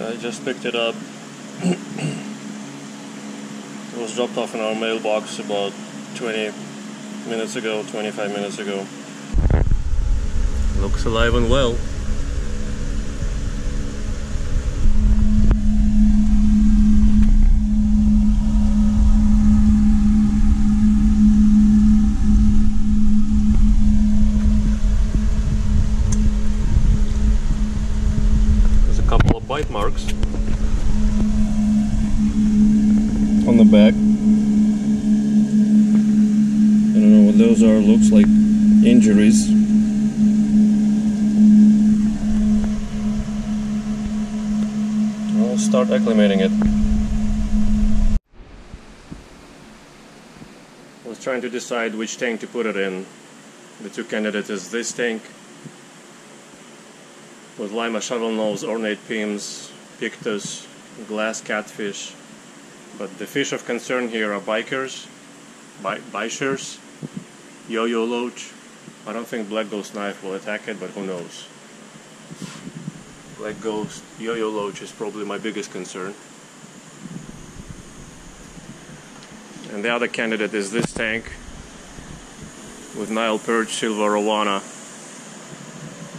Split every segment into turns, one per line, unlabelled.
I just picked it up. it was dropped off in our mailbox about 20 minutes ago, 25 minutes ago. Looks alive and well. Marks on the back. I don't know what those are, looks like injuries. I'll start acclimating it. I was trying to decide which tank to put it in. The two candidates is this tank with Lima shovel nose, ornate pims, pictus, glass catfish. But the fish of concern here are bikers, bi bichirs, yo-yo loach. I don't think black ghost knife will attack it, but who knows. Black ghost, yo-yo loach is probably my biggest concern. And the other candidate is this tank with Nile perch, silver arowana,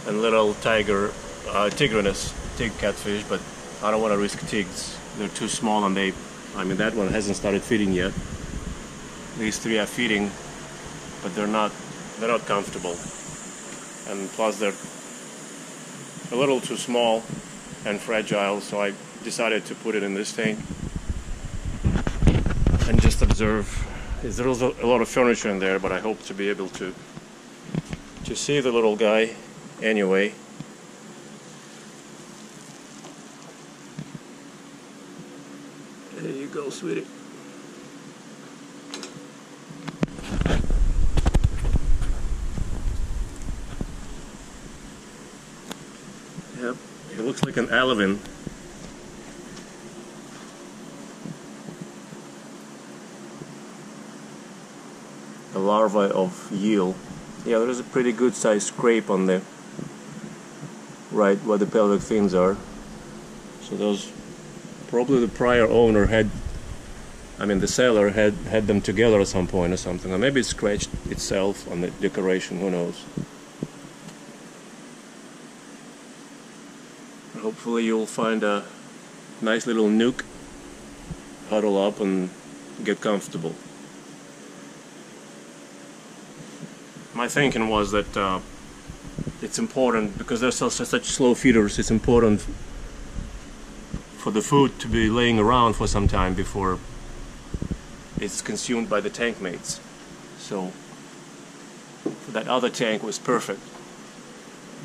and little tiger uh, tigrinus, tig catfish, but I don't want to risk tigs. They're too small and they, I mean that one hasn't started feeding yet. These three are feeding, but they're not, they're not comfortable. And plus they're a little too small and fragile, so I decided to put it in this tank and just observe. There's a lot of furniture in there, but I hope to be able to to see the little guy anyway. There you go, sweetie. Yep, it looks like an alevin. A larva of eel. Yeah, there's a pretty good sized scrape on there. Right where the pelvic fins are. So those probably the prior owner had I mean the seller had had them together at some point or something or maybe it scratched itself on the decoration who knows? Hopefully you'll find a nice little nook huddle up and get comfortable. My thinking was that uh, it's important because they're such, such slow feeders it's important for the food to be laying around for some time before it's consumed by the tank mates. So that other tank was perfect.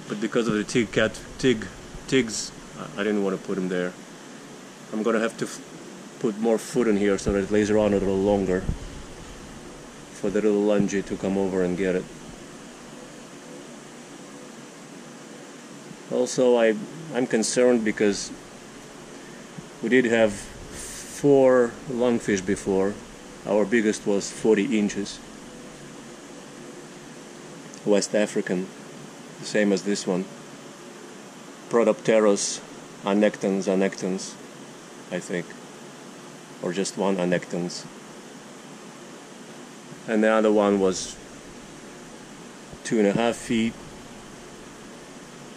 But because of the tig cat tig tigs, I didn't want to put them there. I'm gonna have to put more food in here so that it lays around a little longer for the little lungy to come over and get it. Also, I I'm concerned because we did have four lungfish before. Our biggest was 40 inches. West African, the same as this one. Protopterus annectens, annectens, I think. Or just one annectens. And the other one was two and a half feet.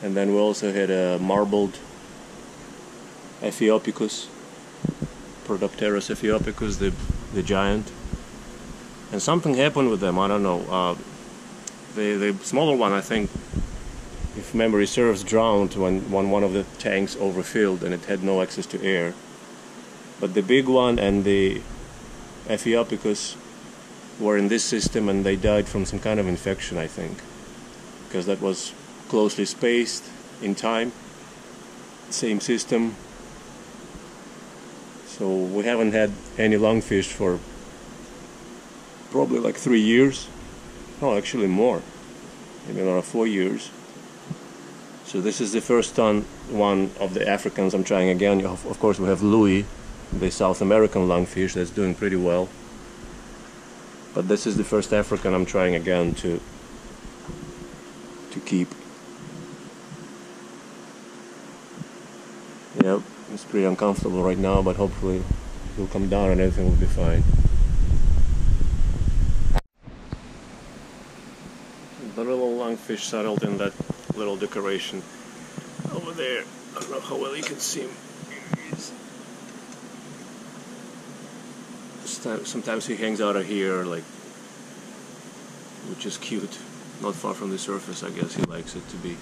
And then we also had a marbled Aethiopicus, Protopterus Aethiopicus, the, the giant. And something happened with them, I don't know. Uh, the, the smaller one, I think, if memory serves, drowned when, when one of the tanks overfilled and it had no access to air. But the big one and the Aethiopicus were in this system and they died from some kind of infection, I think, because that was closely spaced in time. Same system, so we haven't had any lungfish for probably like three years. No, actually more. Maybe around four years. So this is the first ton one of the Africans I'm trying again. Of course we have Louis, the South American lungfish that's doing pretty well. But this is the first African I'm trying again to to keep. Yep. It's pretty uncomfortable right now, but hopefully he'll come down and everything will be fine. The little lungfish settled in that little decoration over there. I don't know how well you can see him. Sometimes he hangs out of here, like, which is cute. Not far from the surface, I guess he likes it to be.